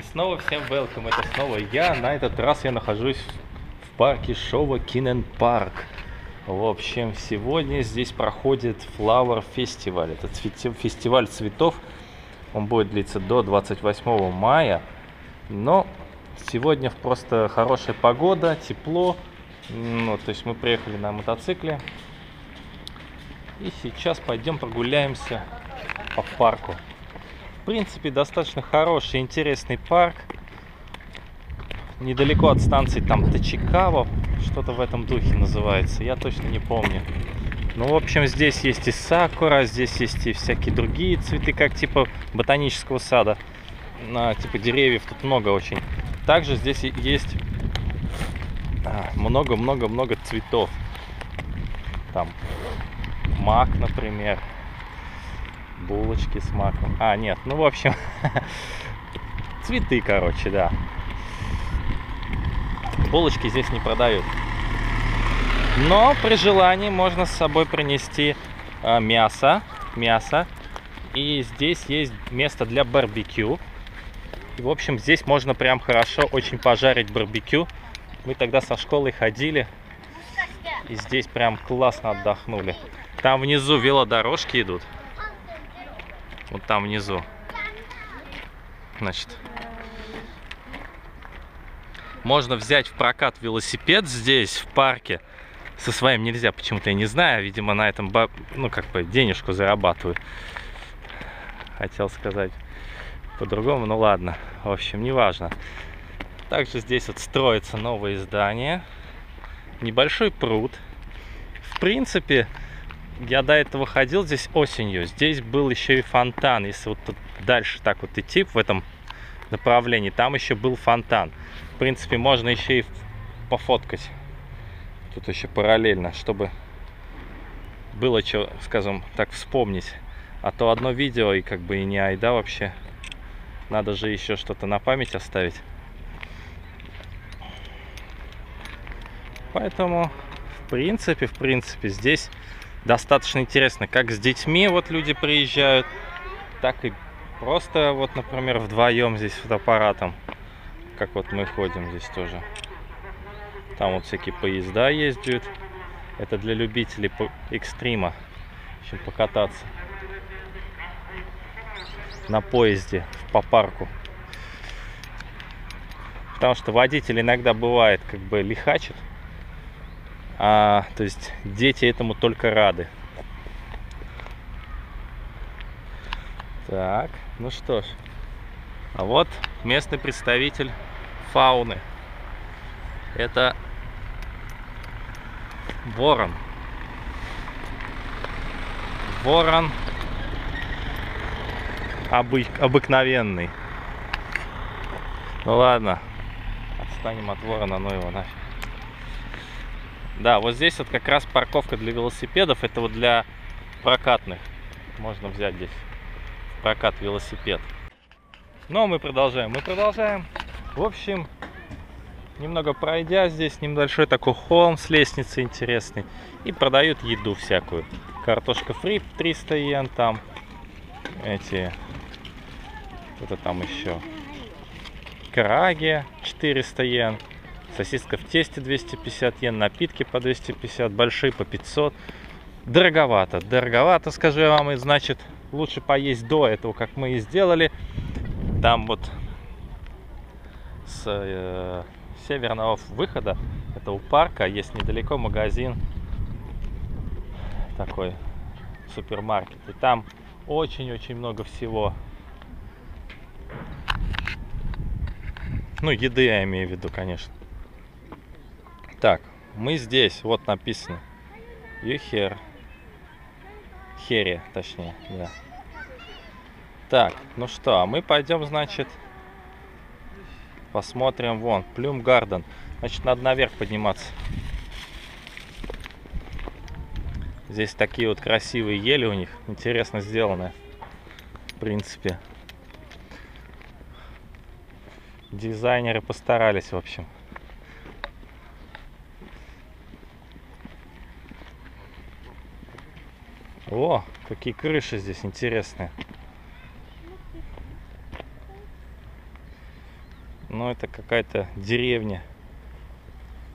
И снова всем welcome, это снова я. На этот раз я нахожусь в парке Шова Кинен Парк. В общем, сегодня здесь проходит Flower Festival. Это фестиваль цветов. Он будет длиться до 28 мая. Но сегодня просто хорошая погода, тепло. Ну, то есть мы приехали на мотоцикле. И сейчас пойдем прогуляемся по парку. Принципе, достаточно хороший, интересный парк. Недалеко от станции там Тачикава, что-то в этом духе называется, я точно не помню. Ну, в общем, здесь есть и сакура, здесь есть и всякие другие цветы, как типа ботанического сада. На, типа деревьев тут много очень. Также здесь есть а, много-много-много цветов. Там мак, например. Булочки с маком. А, нет, ну, в общем, цветы, короче, да. Булочки здесь не продают. Но при желании можно с собой принести а, мясо. Мясо. И здесь есть место для барбекю. И, в общем, здесь можно прям хорошо очень пожарить барбекю. Мы тогда со школой ходили. И здесь прям классно отдохнули. Там внизу велодорожки идут. Вот там внизу. Значит, можно взять в прокат велосипед здесь, в парке. Со своим нельзя, почему-то я не знаю. Видимо, на этом, ну, как бы, денежку зарабатываю. Хотел сказать по-другому, ну ладно. В общем, неважно. Также здесь вот строится новое здание. Небольшой пруд. В принципе, я до этого ходил здесь осенью. Здесь был еще и фонтан. Если вот тут дальше так вот идти в этом направлении, там еще был фонтан. В принципе, можно еще и пофоткать. Тут еще параллельно, чтобы было что, скажем так, вспомнить. А то одно видео и как бы и не айда вообще. Надо же еще что-то на память оставить. Поэтому, в принципе, в принципе, здесь достаточно интересно, как с детьми вот люди приезжают, так и просто вот, например, вдвоем здесь фотоаппаратом, как вот мы ходим здесь тоже. Там вот всякие поезда ездят. Это для любителей экстрима, общем, покататься на поезде по парку. Потому что водитель иногда бывает как бы лихачит. А, то есть дети этому только рады. Так, ну что ж. А вот местный представитель фауны. Это ворон. Ворон обы- обыкновенный. Ну ладно, отстанем от ворона, ну его нафиг. Да, вот здесь вот как раз парковка для велосипедов. Это вот для прокатных. Можно взять здесь прокат велосипед. Но мы продолжаем. Мы продолжаем. В общем, немного пройдя здесь, небольшой такой холм с лестницей интересный. И продают еду всякую. Картошка фри 300 йен там. Эти... Это там еще. Караги 400 йен. Сосиска в тесте 250 йен, напитки по 250, большие по 500. Дороговато, дороговато, скажу я вам, и значит, лучше поесть до этого, как мы и сделали. Там вот с э, северного выхода этого парка есть недалеко магазин такой супермаркет. И там очень-очень много всего. Ну, еды я имею в виду, конечно. Так, мы здесь, вот написано. Юхер. Хере, точнее, да. Так, ну что, а мы пойдем, значит, посмотрим вон, Плюм Гарден. Значит, надо наверх подниматься. Здесь такие вот красивые ели у них, интересно сделаны. В принципе. Дизайнеры постарались, в общем. О, какие крыши здесь интересные. Ну, это какая-то деревня.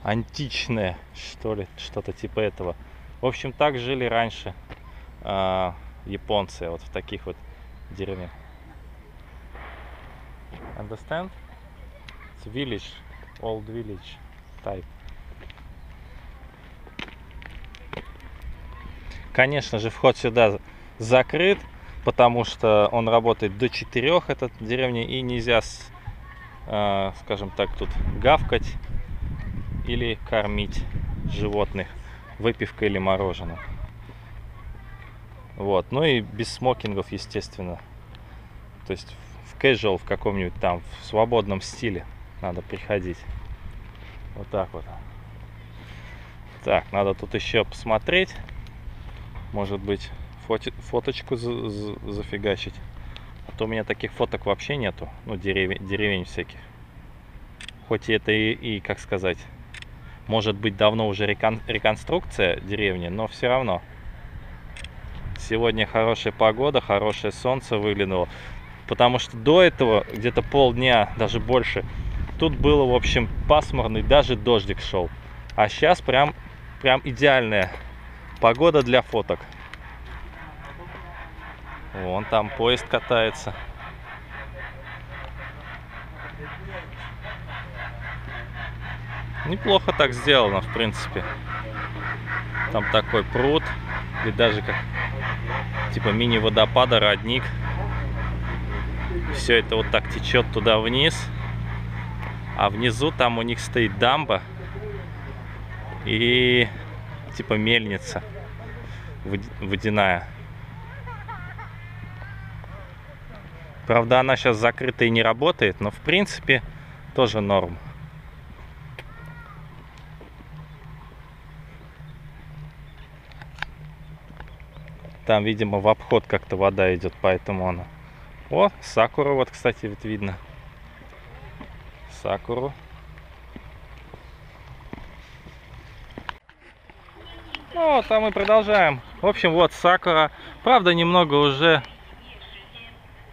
Античная, что ли, что-то типа этого. В общем, так жили раньше э, японцы, вот в таких вот деревнях. Understand? It's village, old village type. Конечно же, вход сюда закрыт, потому что он работает до 4 этот деревни и нельзя, э, скажем так, тут гавкать или кормить животных выпивкой или мороженым. Вот. Ну и без смокингов, естественно. То есть в casual, в каком-нибудь там, в свободном стиле надо приходить. Вот так вот. Так, надо тут еще посмотреть. Может быть, фоти, фоточку за, за, зафигачить. А то у меня таких фоток вообще нету. Ну, дерев, деревень всяких. Хоть это и, и, как сказать, может быть давно уже рекон, реконструкция деревни, но все равно. Сегодня хорошая погода, хорошее солнце выглянуло. Потому что до этого, где-то полдня, даже больше, тут было, в общем, пасмурный, даже дождик шел. А сейчас прям, прям идеальная погода для фоток. Вон там поезд катается. Неплохо так сделано, в принципе. Там такой пруд, и даже как типа мини-водопада, родник. Все это вот так течет туда вниз. А внизу там у них стоит дамба и типа мельница водяная. Правда, она сейчас закрыта и не работает, но в принципе тоже норм. Там, видимо, в обход как-то вода идет, поэтому она... О, сакура вот, кстати, вот видно. Сакуру. Ну, там мы продолжаем. В общем, вот сакура. Правда, немного уже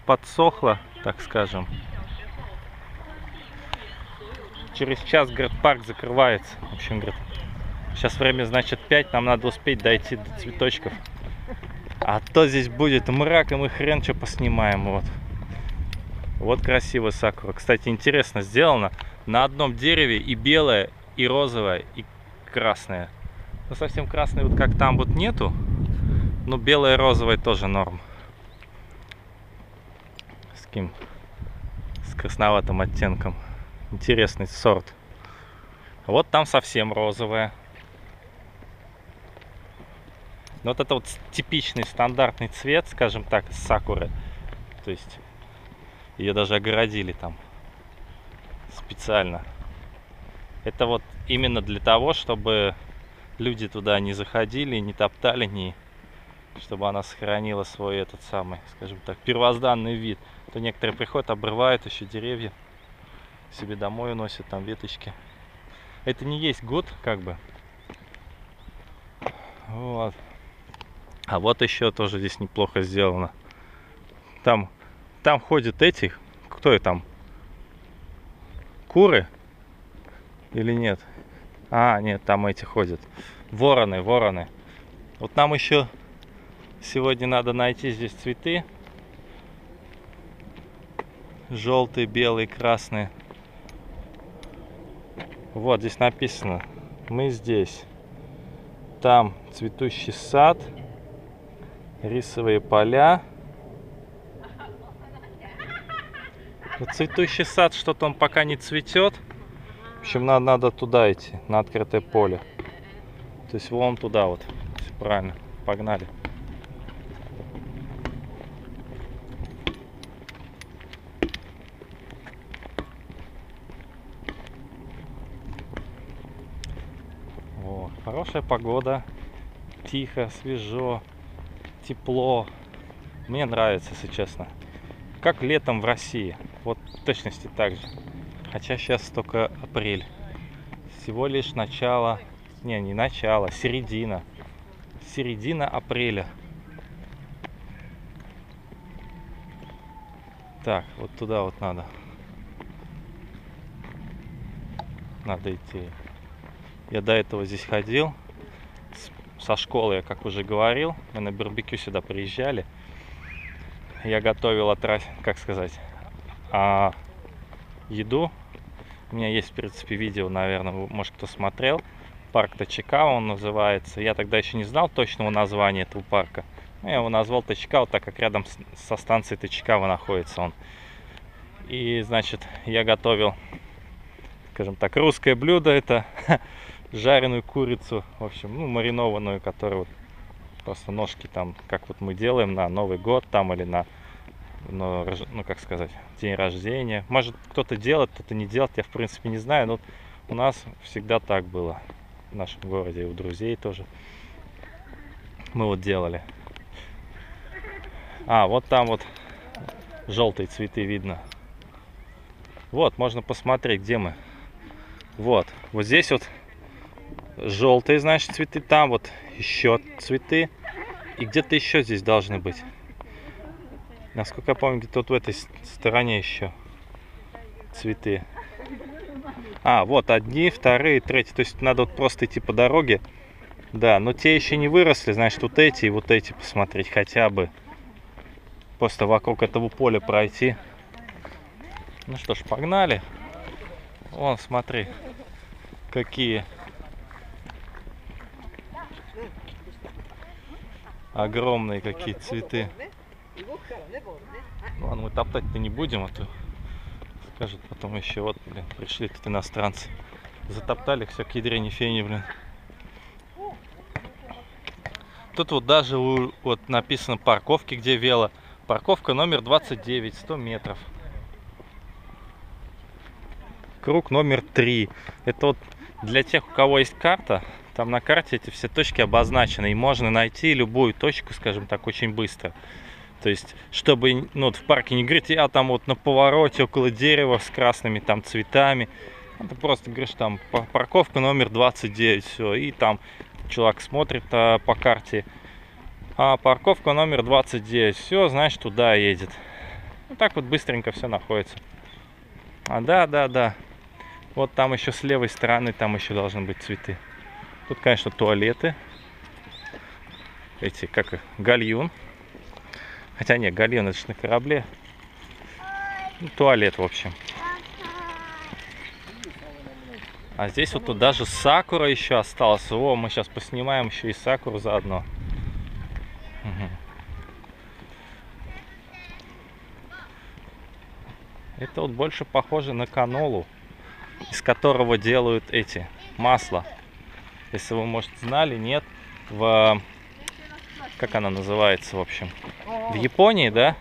подсохла, так скажем. Через час, говорит, парк закрывается. В общем, говорит, сейчас время, значит, 5, нам надо успеть дойти до цветочков. А то здесь будет мрак, и мы хрен что поснимаем. Вот. Вот красивая сакура. Кстати, интересно сделано. На одном дереве и белая, и розовая, и красная. Ну, совсем красной вот как там вот нету. Но белая и розовая тоже норм. С каким? С красноватым оттенком. Интересный сорт. Вот там совсем розовая. Но вот это вот типичный стандартный цвет, скажем так, сакуры. То есть ее даже огородили там специально. Это вот именно для того, чтобы люди туда не заходили, не топтали, не чтобы она сохранила свой этот самый, скажем так, первозданный вид. То некоторые приходят, обрывают еще деревья, себе домой уносят там веточки. Это не есть год, как бы. Вот. А вот еще тоже здесь неплохо сделано. Там, там ходят эти, кто это там? Куры? Или нет? А, нет, там эти ходят. Вороны, вороны. Вот нам еще сегодня надо найти здесь цветы. Желтые, белые, красные. Вот здесь написано. Мы здесь. Там цветущий сад рисовые поля. Вот цветущий сад, что-то он пока не цветет. Общем, надо, надо туда идти, на открытое поле. То есть вон туда вот. Правильно, погнали. О, хорошая погода, тихо, свежо тепло. Мне нравится, если честно. Как летом в России. Вот в точности так же. Хотя сейчас только апрель. Всего лишь начало... Не, не начало, середина. Середина апреля. Так, вот туда вот надо. надо идти. Я до этого здесь ходил. Со школы я, как уже говорил, мы на барбекю сюда приезжали. Я готовил отрас, как сказать, а, еду. У меня есть, в принципе, видео, наверное, может кто смотрел. Парк Тачикава он называется. Я тогда еще не знал точного названия этого парка. Я его назвал Тачикава, так как рядом со станцией Тачикава находится он. И, значит, я готовил, скажем так, русское блюдо. Это жареную курицу, в общем, ну, маринованную, которую вот просто ножки там, как вот мы делаем на Новый год там или на, ну, ну как сказать, день рождения. Может, кто-то делает, кто-то не делает, я в принципе не знаю, но у нас всегда так было в нашем городе, и у друзей тоже. Мы вот делали. А, вот там вот желтые цветы видно. Вот, можно посмотреть, где мы. Вот, вот здесь вот желтые, значит, цветы. Там вот еще цветы. И где-то еще здесь должны быть. Насколько я помню, вот в этой стороне еще цветы. А, вот одни, вторые, третьи. То есть надо вот просто идти по дороге. Да, но те еще не выросли, значит, вот эти и вот эти посмотреть хотя бы. Просто вокруг этого поля пройти. Ну что ж, погнали. Вон, смотри, какие Огромные какие цветы. Ладно, мы топтать-то не будем, а то скажут потом еще, вот, блин, пришли тут иностранцы. Затоптали все к ядрене фени, блин. Тут вот даже вот написано парковки, где вело. Парковка номер 29, 100 метров. Круг номер 3. Это вот для тех, у кого есть карта, там на карте эти все точки обозначены, и можно найти любую точку, скажем так, очень быстро. То есть, чтобы ну, вот в парке не говорить, я там вот на повороте около дерева с красными там цветами. Ты просто говоришь, там парковка номер 29, все, и там человек смотрит а, по карте, а парковка номер 29, все, значит, туда едет. Вот так вот быстренько все находится. А да, да, да. Вот там еще с левой стороны, там еще должны быть цветы. Тут, конечно, туалеты. Эти, как их, гальюн. Хотя нет, гальюн это же на корабле. Ну, туалет, в общем. А здесь вот тут даже сакура еще осталась. О, мы сейчас поснимаем еще и сакуру заодно. Это вот больше похоже на канолу, из которого делают эти масла если вы, может, знали, нет, в... Как она называется, в общем? В Японии, да?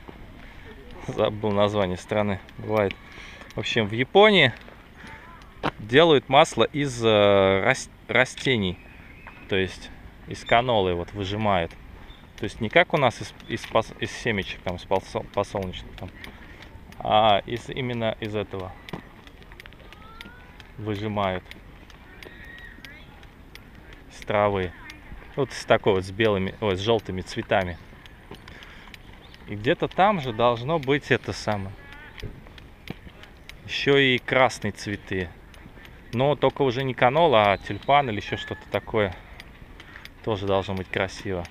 Забыл название страны, бывает. В общем, в Японии делают масло из э, растений. То есть из канолы вот выжимают. То есть не как у нас из, из, из семечек, там, из посолнечных, там, а из, именно из этого выжимают травы. Вот с такой вот с белыми, ой, с желтыми цветами. И где-то там же должно быть это самое. Еще и красные цветы. Но только уже не канола, а тюльпан или еще что-то такое. Тоже должно быть красиво.